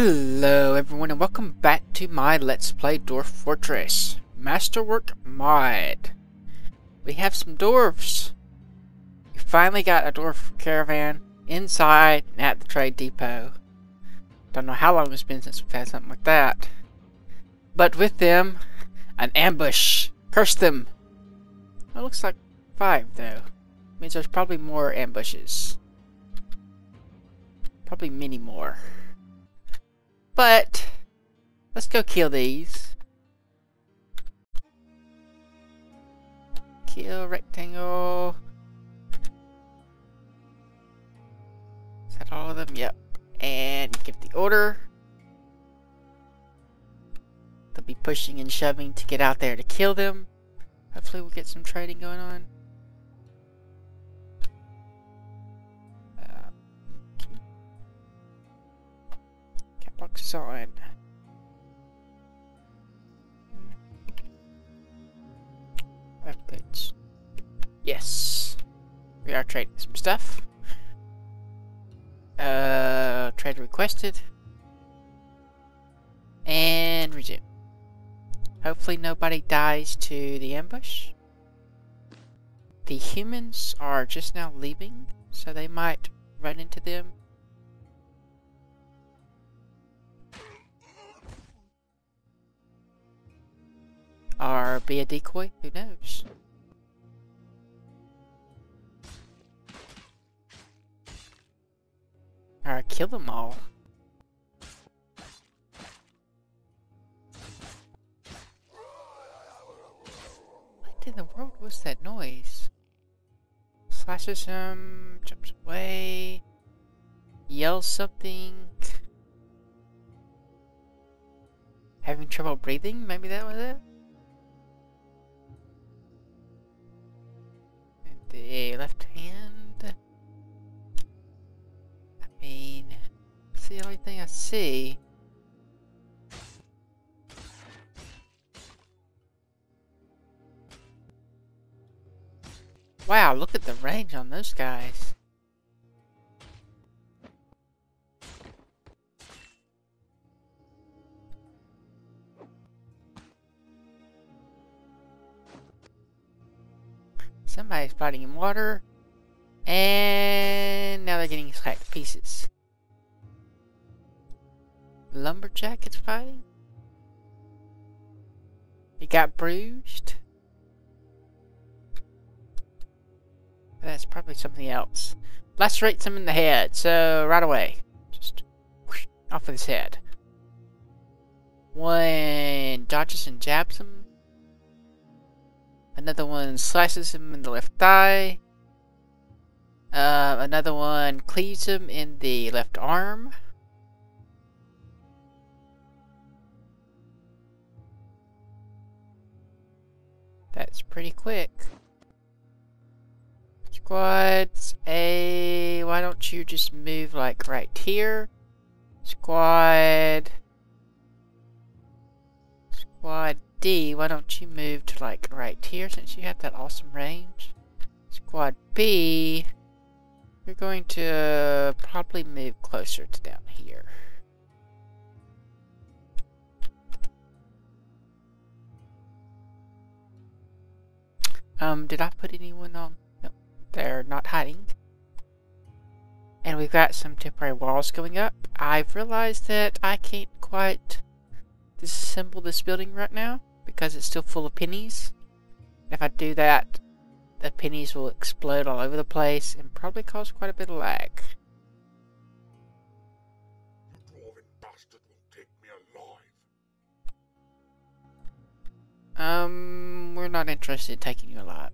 Hello everyone and welcome back to my Let's Play Dwarf Fortress Masterwork Mod. We have some dwarves. We finally got a dwarf caravan inside and at the trade depot. Don't know how long it's been since we've had something like that. But with them, an ambush. Curse them. It looks like five though. Means there's probably more ambushes. Probably many more. But let's go kill these. Kill rectangle. Is that all of them? Yep. And give the order. They'll be pushing and shoving to get out there to kill them. Hopefully we'll get some trading going on. Box sign. Goods. Yes. We are trading some stuff. Uh, trade requested. And resume. Hopefully nobody dies to the ambush. The humans are just now leaving, so they might run into them Or be a decoy? Who knows? Or kill them all. What in the world was that noise? Slashes him, jumps away, yells something. Having trouble breathing? Maybe that was it? The left hand. I mean, it's the only thing I see. Wow, look at the range on those guys. Fighting in water. And now they're getting hacked to pieces. Lumberjack is fighting. He got bruised. That's probably something else. Lacerates him in the head, so right away. Just whoosh, off of his head. One dodges and jabs him. Another one slices him in the left thigh. Uh, another one cleaves him in the left arm. That's pretty quick. Squads, A, why don't you just move like right here? Squad. D, why don't you move to like right here since you have that awesome range? Squad B, you're going to probably move closer to down here. Um, did I put anyone on? No, they're not hiding. And we've got some temporary walls going up. I've realized that I can't quite disassemble this building right now because it's still full of pennies. If I do that, the pennies will explode all over the place and probably cause quite a bit of lag. Um, we're not interested in taking you alive.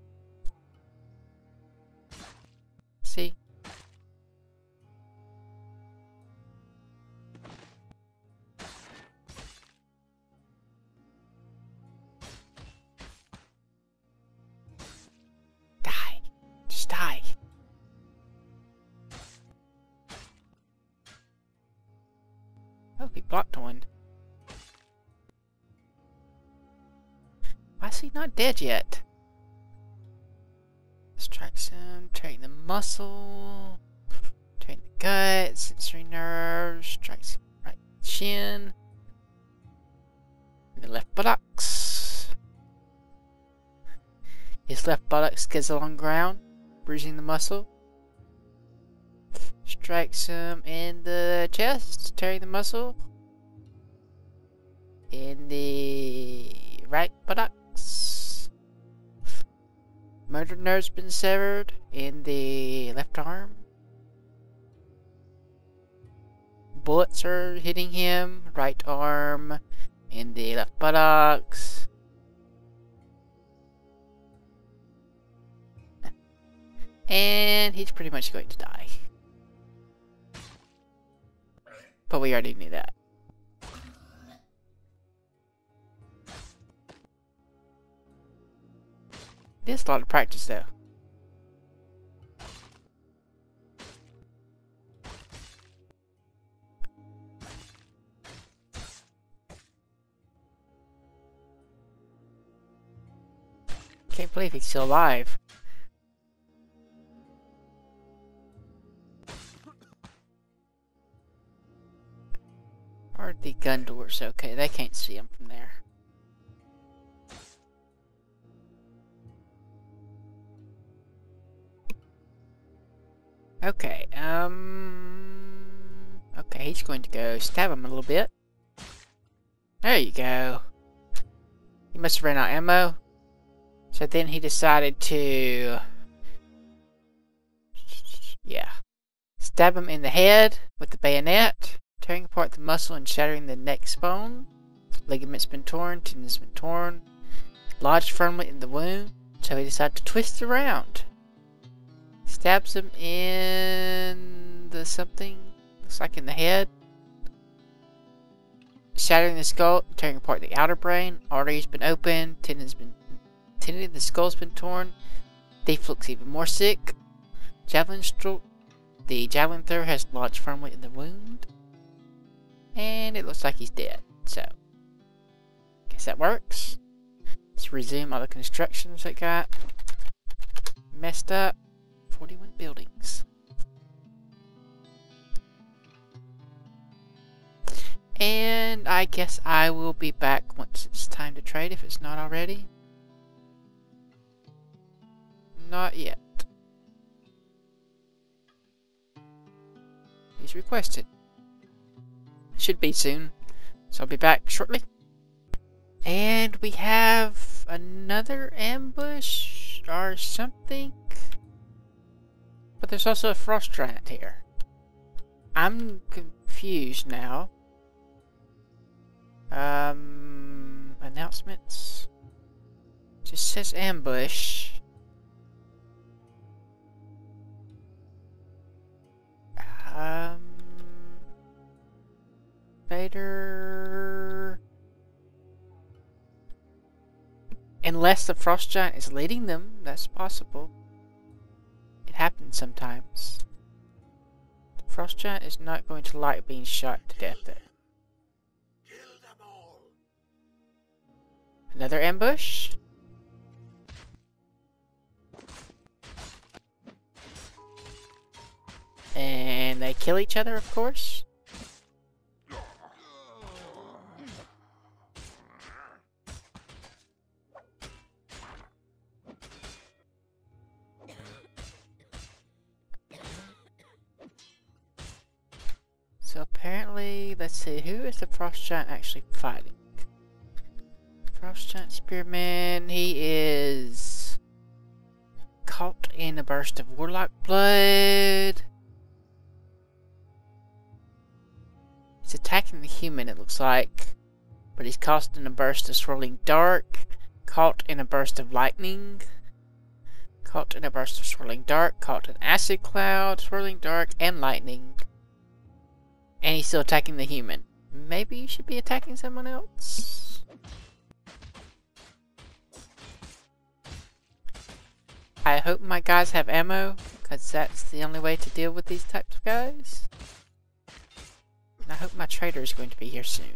Blocked one. Why is he not dead yet? Strike some, train the muscle, train the gut, sensory nerves, strikes right shin, the left buttocks. His left buttocks gets along ground, bruising the muscle. Strikes him in the chest, tearing the muscle. In the right buttocks. Motor nerve's been severed in the left arm. Bullets are hitting him, right arm, in the left buttocks. And he's pretty much going to die. But we already knew that. Is a lot of practice though. Can't believe he's still alive. Are the gun doors okay? They can't see him from there. Okay, um... Okay, he's going to go stab him a little bit. There you go. He must have ran out ammo. So then he decided to... Yeah. Stab him in the head with the bayonet, tearing apart the muscle and shattering the neck bone. Ligament's been torn, tendon's been torn, lodged firmly in the wound, so he decided to twist around. Stabs him in the something, looks like in the head. Shattering the skull, tearing apart the outer brain, artery's been opened, tendon's been tendon, the skull's been torn. Dave looks even more sick. Javelin stroke. The javelin thrower has lodged firmly in the wound. And it looks like he's dead. So, guess that works. Let's resume all the constructions that got messed up. 41 buildings. And I guess I will be back once it's time to trade if it's not already. Not yet. He's requested. Should be soon. So I'll be back shortly. And we have another ambush or something. But there's also a frost giant here. I'm confused now. Um, announcements. Just says ambush. Um, Vader. Unless the frost giant is leading them, that's possible. Happens sometimes. The frost giant is not going to like being shot to death though. Another ambush? And they kill each other, of course. Let's see, who is the Frost Giant actually fighting? Frost Giant Spearman, he is caught in a burst of Warlock blood. He's attacking the human, it looks like. But he's caught in a burst of swirling dark. Caught in a burst of lightning. Caught in a burst of swirling dark. Caught in acid cloud, swirling dark, and lightning. And he's still attacking the human. Maybe you should be attacking someone else? I hope my guys have ammo, because that's the only way to deal with these types of guys. And I hope my trader is going to be here soon.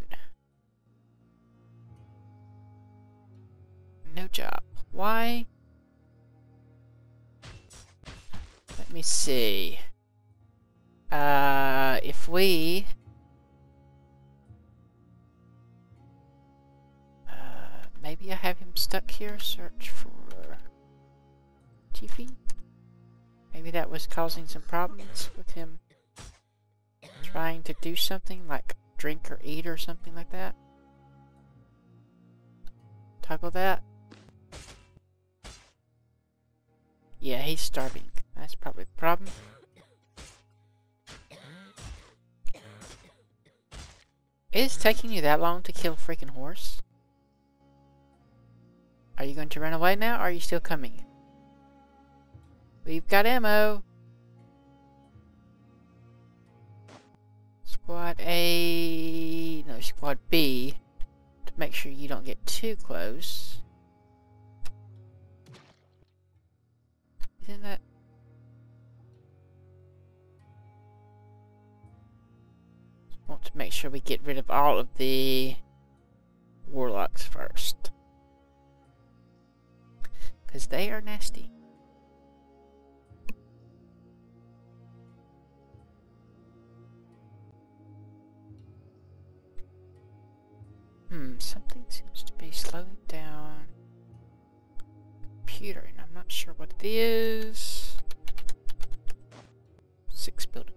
No job. Why? Let me see. Uh, if we... Uh, maybe I have him stuck here. Search for... Uh, TV. Maybe that was causing some problems with him trying to do something like drink or eat or something like that. Toggle that. Yeah, he's starving. That's probably the problem. Is taking you that long to kill a freaking horse? Are you going to run away now, or are you still coming? We've got ammo! Squad A... No, Squad B. To make sure you don't get too close. Isn't that... Want to make sure we get rid of all of the warlocks first. Because they are nasty. Hmm, something seems to be slowing down computer, and I'm not sure what it is. Six buildings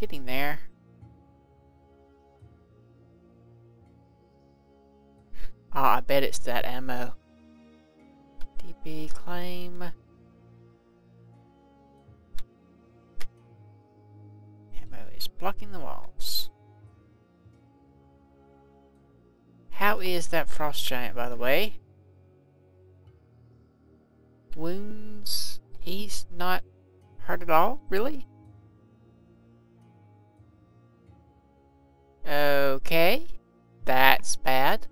getting there. Ah, oh, I bet it's that ammo. DB claim. Ammo is blocking the walls. How is that frost giant, by the way? Wounds? He's not hurt at all? Really? Okay. That's bad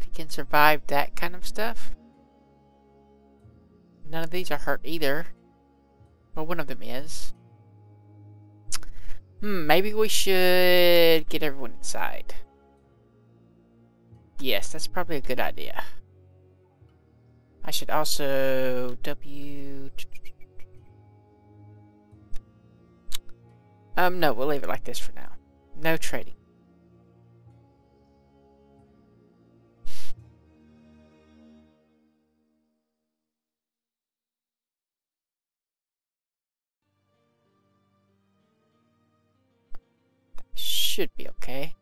If you can survive that kind of stuff. None of these are hurt either. Well, one of them is. Hmm, maybe we should get everyone inside. Yes, that's probably a good idea. I should also W... Um, no, we'll leave it like this for now. No trading. should be okay.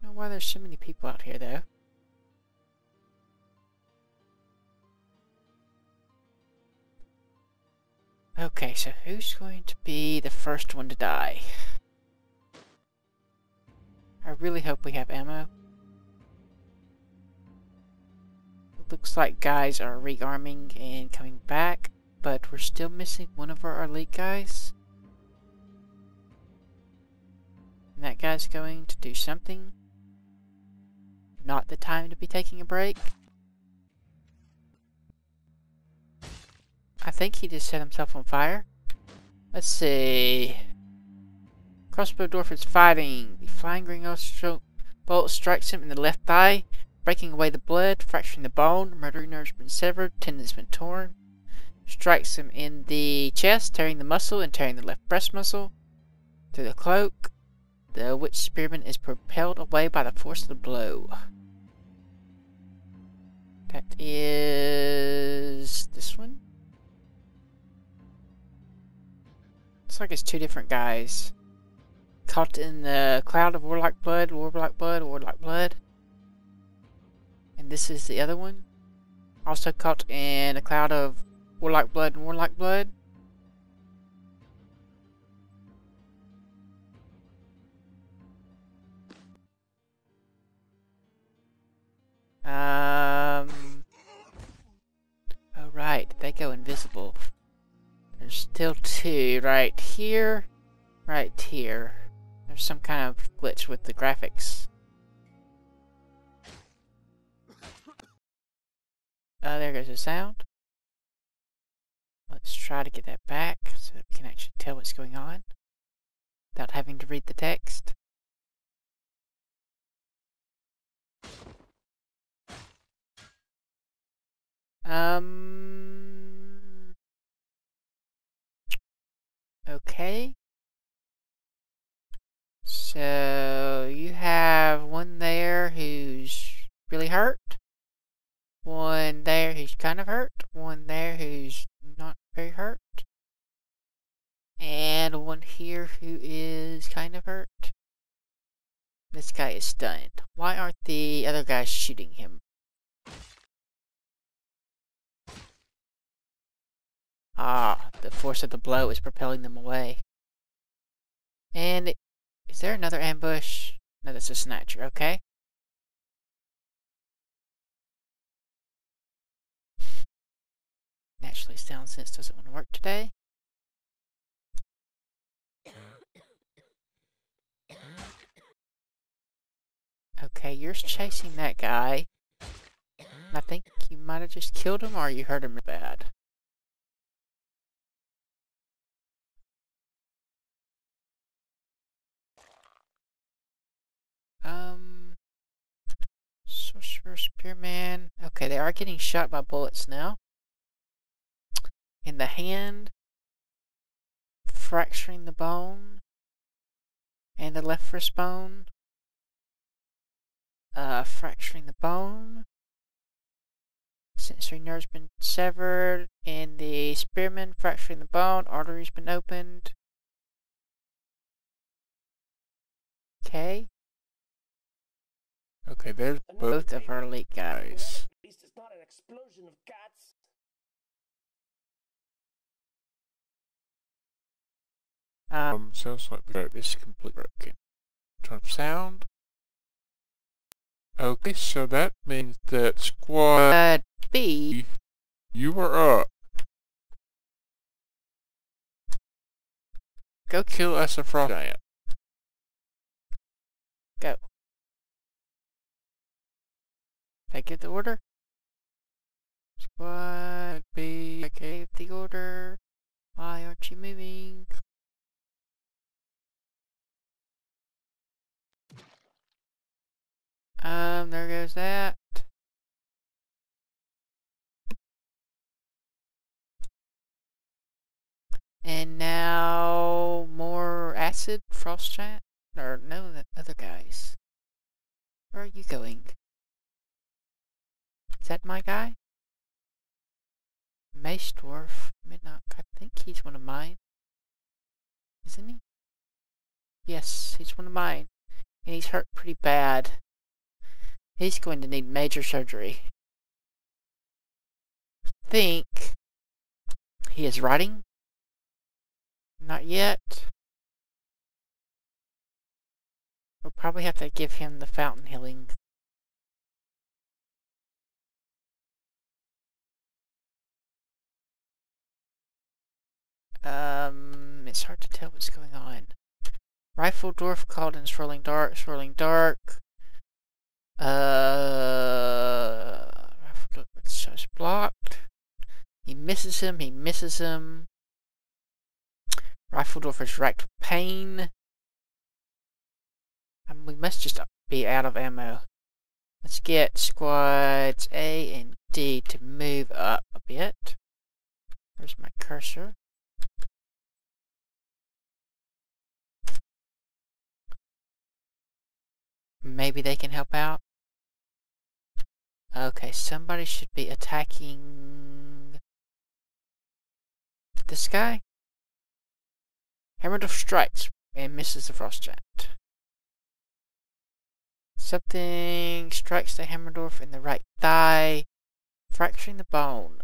I don't know why there's so many people out here, though. Okay, so who's going to be the first one to die? I really hope we have ammo. It looks like guys are rearming and coming back, but we're still missing one of our elite guys. And that guy's going to do something. Not the time to be taking a break. I think he just set himself on fire. Let's see. Crossbow dwarf is fighting. The flying green bolt strikes him in the left thigh, breaking away the blood, fracturing the bone. Motor nerve has been severed, tendon has been torn. Strikes him in the chest, tearing the muscle and tearing the left breast muscle. Through the cloak. The witch spearman is propelled away by the force of the blow. That is this one. Looks like it's two different guys. Caught in the cloud of warlock blood, warlock blood, warlock blood. And this is the other one. Also caught in a cloud of warlock blood and warlock blood. Um. Oh, right. They go invisible. There's still two right here, right here. There's some kind of glitch with the graphics. Oh, there goes the sound. Let's try to get that back so that we can actually tell what's going on without having to read the text. Um. Okay. So you have one there who's really hurt. One there who's kind of hurt. One there who's not very hurt. And one here who is kind of hurt. This guy is stunned. Why aren't the other guys shooting him? Ah, the force of the blow is propelling them away. And is there another ambush? No, that's a snatcher, okay. Naturally, SoundSense doesn't want to work today. Okay, you're chasing that guy. I think you might have just killed him or you hurt him bad. Um, Sorcerer Spearman. Okay, they are getting shot by bullets now. In the hand, fracturing the bone, and the left wrist bone uh, fracturing the bone. Sensory nerve's been severed, In the spearman fracturing the bone. Artery's been opened. Okay. Okay, there's both of our elite guys. At least it's not an explosion of cats. Um, sounds like the is completely broken. Turn sound. Okay, so that means that squad uh, B. You are up. Go kill us a frost giant. Go. I get the order? Squad B, I gave the order. Why aren't you moving? Um, there goes that. And now more acid, frost giant, or no, the other guys. Where are you going? That my guy? Mace Dwarf, Midnight, I think he's one of mine. Isn't he? Yes, he's one of mine. And he's hurt pretty bad. He's going to need major surgery. I think he is riding. Not yet. We'll probably have to give him the fountain healing. Um, it's hard to tell what's going on. Rifle dwarf called in swirling dark, swirling dark. Uh, it's just blocked. He misses him, he misses him. Rifle dwarf is racked with pain. And we must just be out of ammo. Let's get squads A and D to move up a bit. Where's my cursor? Maybe they can help out. Okay, somebody should be attacking this guy. Hammerdwarf strikes and misses the frost giant. Something strikes the Hammerdwarf in the right thigh, fracturing the bone.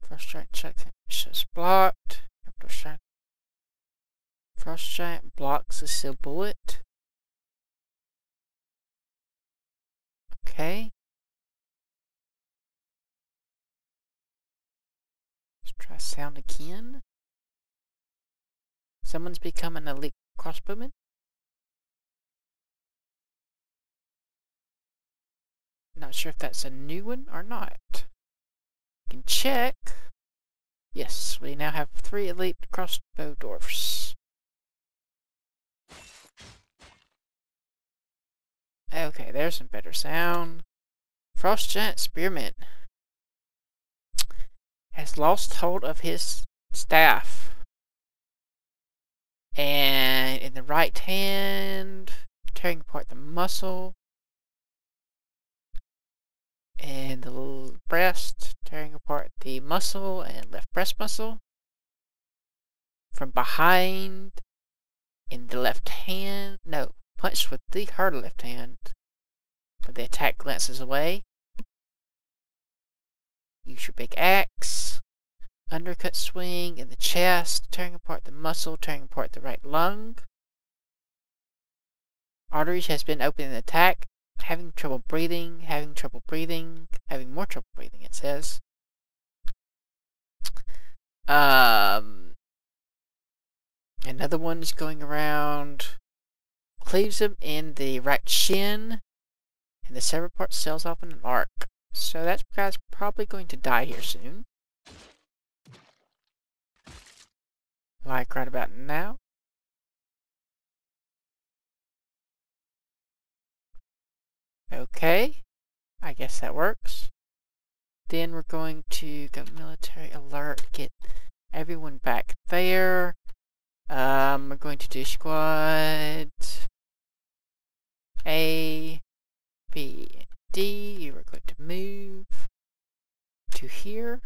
Frost giant checks is blocked. Frost giant blocks a steel bullet. Okay. Let's try sound again. Someone's become an elite crossbowman. Not sure if that's a new one or not. You can check. Yes, we now have three elite crossbow dwarfs. Okay, there's some better sound. Frost Giant Spearman has lost hold of his staff. And in the right hand, tearing apart the muscle. And the breast, tearing apart the muscle and left breast muscle. From behind, in the left hand, no, punched with the her left hand. But the attack glances away. Use your big axe. Undercut swing in the chest, tearing apart the muscle, tearing apart the right lung. Arteries has been open in attack. Having trouble breathing, having trouble breathing, having more trouble breathing, it says. Um, another one is going around, cleaves him in the right shin, and the severed part sails off in an arc. So that guy's probably going to die here soon. Like right about now. Okay, I guess that works. Then we're going to go military alert, get everyone back there. Um, we're going to do squad A, B, and D. You are going to move to here.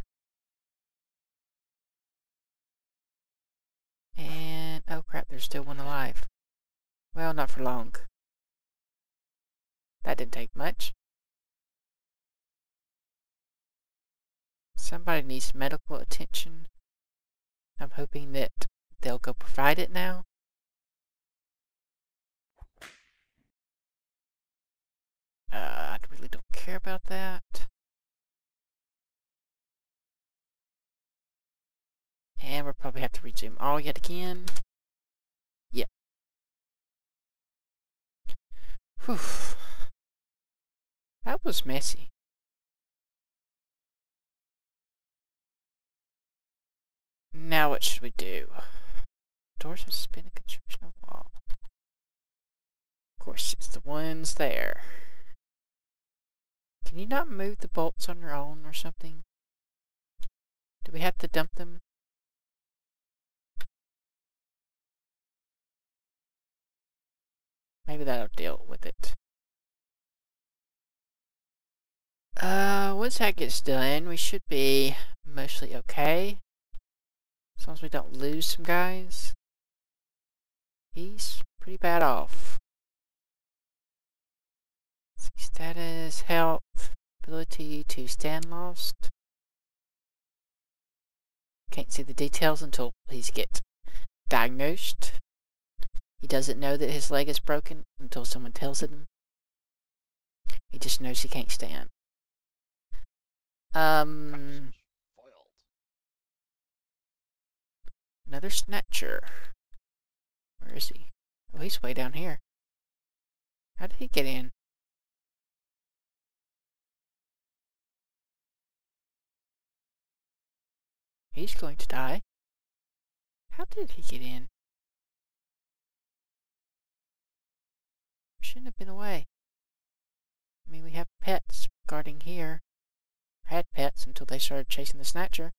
And, oh crap, there's still one alive. Well, not for long. That didn't take much. Somebody needs medical attention. I'm hoping that they'll go provide it now. Uh, I really don't care about that. And we'll probably have to resume all yet again. Yep. Whew. That was messy. Now what should we do? Doors have spin a construction wall. Of course, it's the ones there. Can you not move the bolts on your own or something? Do we have to dump them? Maybe that'll deal with it. Uh, once that gets done, we should be mostly okay. As long as we don't lose some guys. He's pretty bad off. See status, health, ability to stand lost. Can't see the details until he's get diagnosed. He doesn't know that his leg is broken until someone tells him. He just knows he can't stand. Um, another snatcher. Where is he? Oh, he's way down here. How did he get in? He's going to die. How did he get in? Shouldn't have been away. I mean, we have pets guarding here. Had pets until they started chasing the snatcher.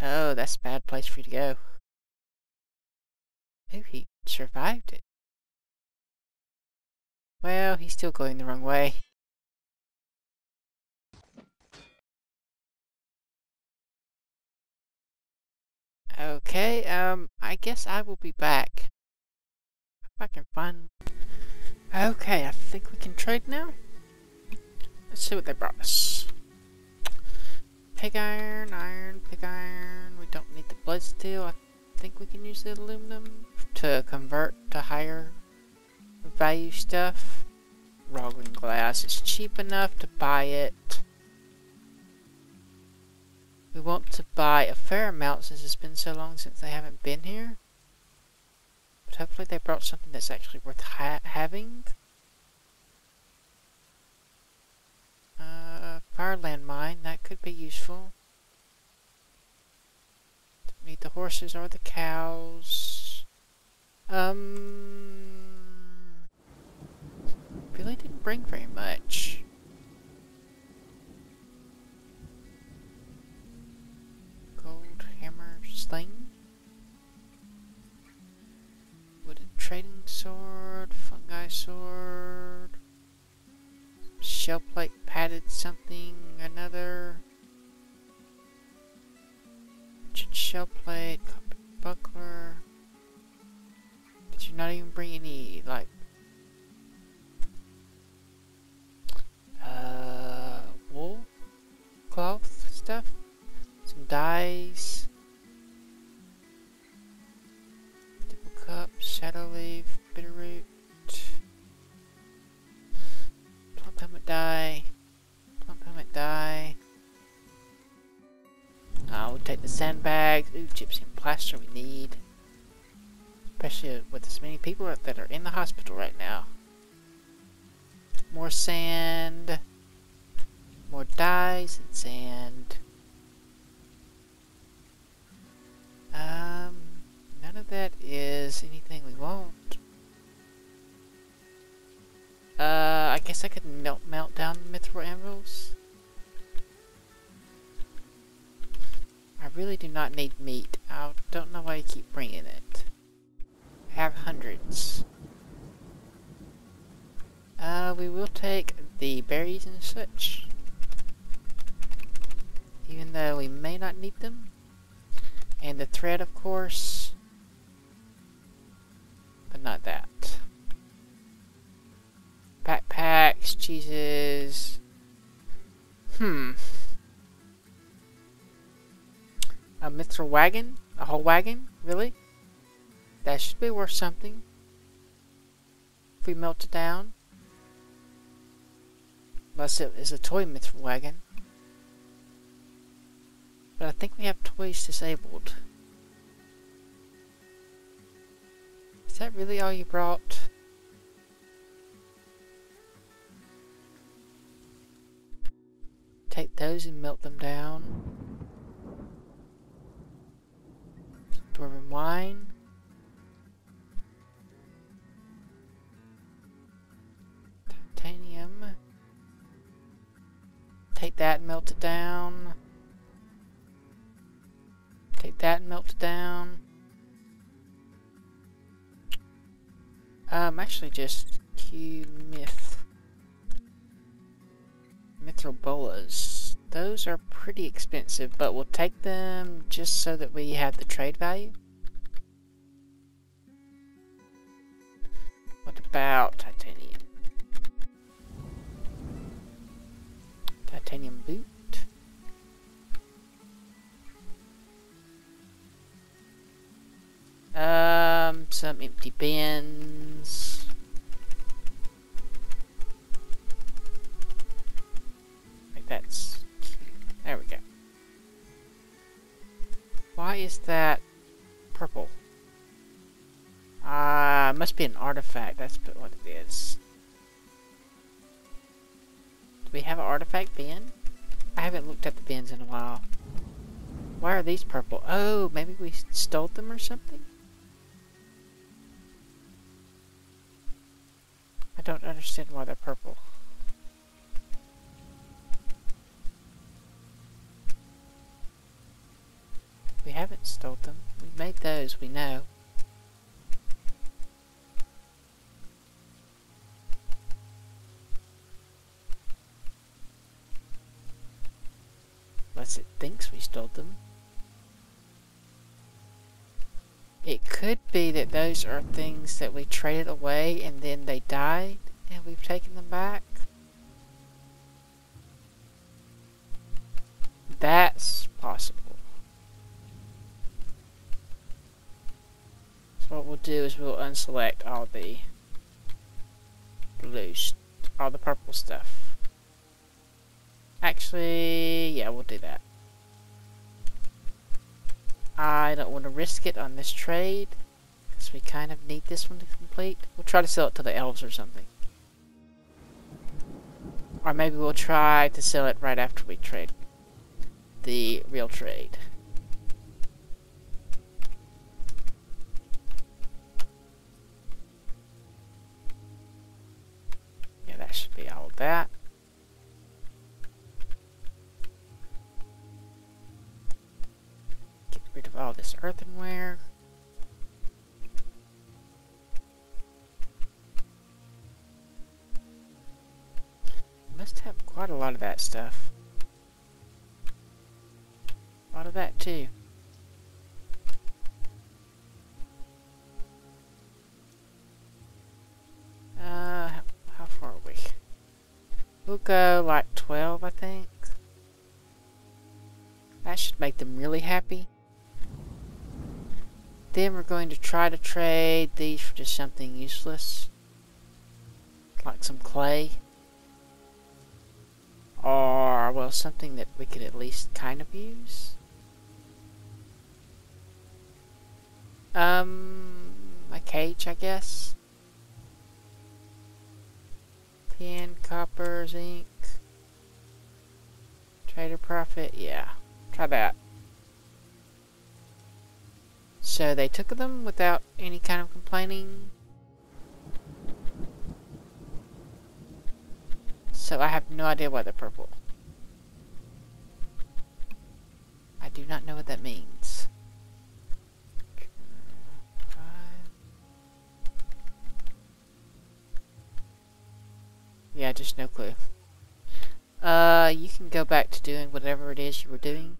Oh, that's a bad place for you to go. Oh, he survived it. Well, he's still going the wrong way. Okay, um, I guess I will be back. If I can find... Okay, I think we can trade now. Let's see what they brought us. Pig iron, iron, pig iron. We don't need the blood steel. I think we can use the aluminum to convert to higher value stuff. Rolling glass is cheap enough to buy it. We want to buy a fair amount since it's been so long since they haven't been here. But hopefully they brought something that's actually worth ha having. Uh, fire landmine, that could be useful. Don't need the horses or the cows. Um, really didn't bring very much. thing. Wooden trading sword, fungi sword, shell plate padded something, another. Shell plate, buckler. Did you not even bring any, like, uh, wool cloth stuff? Some dyes? We'll take the sandbags. Ooh, gypsum plaster we need. Especially with as many people that are in the hospital right now. More sand. More dyes and sand. Um, none of that is anything we want. Uh, I guess I could melt melt down the mithril emeralds. Really do not need meat. I don't know why you keep bringing it. I have hundreds. Uh, we will take the berries and such. Even though we may not need them. And the thread, of course. But not that. Backpacks, cheeses. Hmm. A mithril wagon? A whole wagon? Really? That should be worth something. If we melt it down. Unless it is a toy mithril wagon. But I think we have toys disabled. Is that really all you brought? Take those and melt them down. Dwarven wine. Titanium. Take that and melt it down. Take that and melt it down. Um, actually just Q myth. Mithril bolas. Those are pretty expensive, but we'll take them just so that we have the trade value. What about titanium? Titanium boot. Um, some empty bins. Must be an artifact. That's what it is. Do we have an artifact bin? I haven't looked at the bins in a while. Why are these purple? Oh, maybe we stole them or something? I don't understand why they're purple. We haven't stole them. We made those, we know. Unless it thinks we stole them. It could be that those are things that we traded away and then they died and we've taken them back. That's possible. So what we'll do is we'll unselect all the blue, all the purple stuff. Actually, yeah, we'll do that. I don't want to risk it on this trade. Because we kind of need this one to complete. We'll try to sell it to the elves or something. Or maybe we'll try to sell it right after we trade the real trade. Yeah, that should be all of that. Rid of all this earthenware. Must have quite a lot of that stuff. A lot of that too. Uh, how, how far are we? We'll go like 12, I think. That should make them really happy. Then we're going to try to trade these for just something useless. Like some clay. Or, well, something that we could at least kind of use. Um, a cage, I guess. Tin, copper, zinc. Trader profit, yeah. Try that. So they took them without any kind of complaining. So I have no idea why they're purple. I do not know what that means. Yeah, just no clue. Uh, you can go back to doing whatever it is you were doing.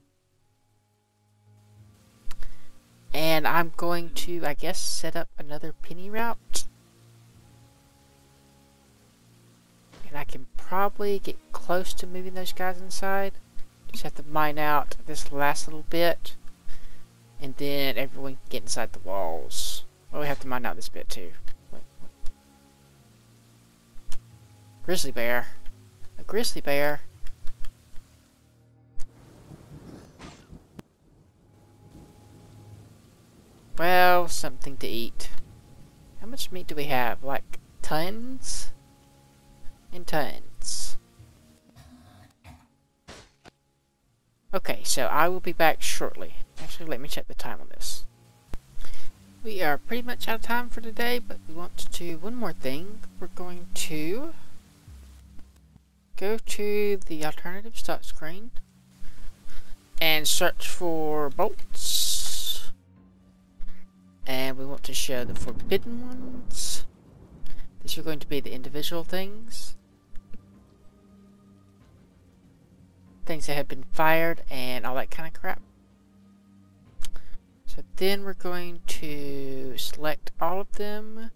And I'm going to, I guess, set up another penny route. And I can probably get close to moving those guys inside. Just have to mine out this last little bit. And then everyone can get inside the walls. Well, we have to mine out this bit too. Wait, what? Grizzly bear. A grizzly bear. Well, something to eat. How much meat do we have? Like tons? And tons. Okay, so I will be back shortly. Actually, let me check the time on this. We are pretty much out of time for today, but we want to do one more thing. We're going to go to the alternative start screen and search for bolts. And we want to show the forbidden ones. These are going to be the individual things. Things that have been fired and all that kind of crap. So then we're going to select all of them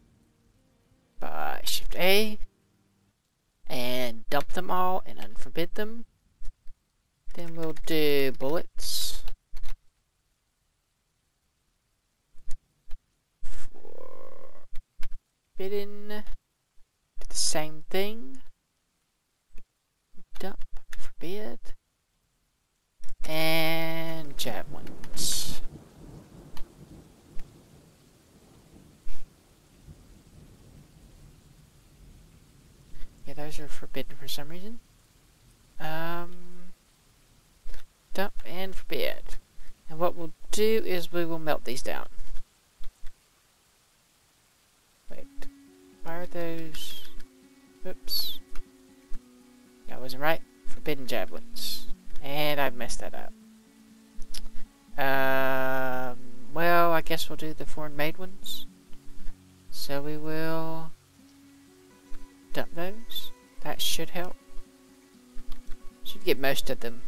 by Shift A and dump them all and unforbid them. Then we'll do bullets. Forbidden. Do the same thing. Dump, forbid. And javelins. Yeah, those are forbidden for some reason. Um, dump and forbid. And what we'll do is we will melt these down. Wait, why are those... Oops. That wasn't right. Forbidden javelins. And I've messed that up. Um, well, I guess we'll do the foreign made ones. So we will dump those. That should help. Should get most of them.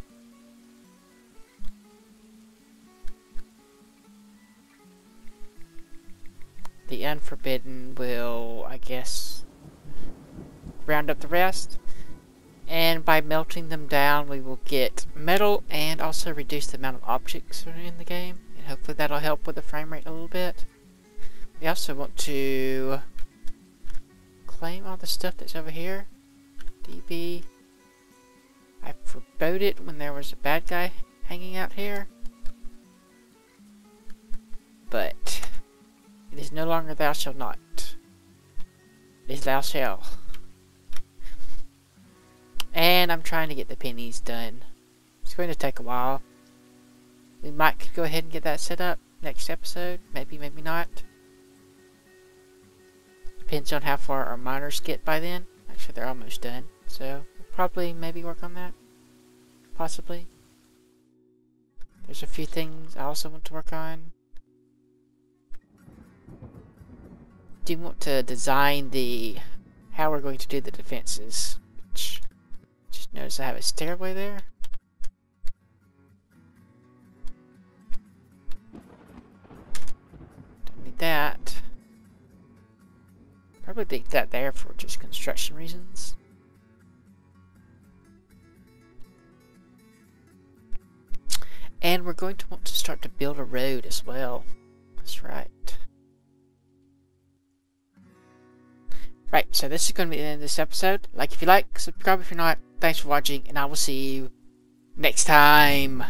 The unforbidden will, I guess, round up the rest. And by melting them down, we will get metal and also reduce the amount of objects in the game. And hopefully that'll help with the frame rate a little bit. We also want to claim all the stuff that's over here. DB. I forbode it when there was a bad guy hanging out here. But it is no longer thou shalt not. It is thou shalt. And I'm trying to get the pennies done. It's going to take a while. We might go ahead and get that set up next episode. Maybe, maybe not. Depends on how far our miners get by then. Actually, they're almost done. So, we'll probably maybe work on that. Possibly. There's a few things I also want to work on. Do want to design the how we're going to do the defenses. Just Notice I have a stairway there. Don't need that. Probably leave that there for just construction reasons. And we're going to want to start to build a road as well. That's right. Right, so this is going to be the end of this episode. Like if you like, subscribe if you're not. Thanks for watching, and I will see you next time.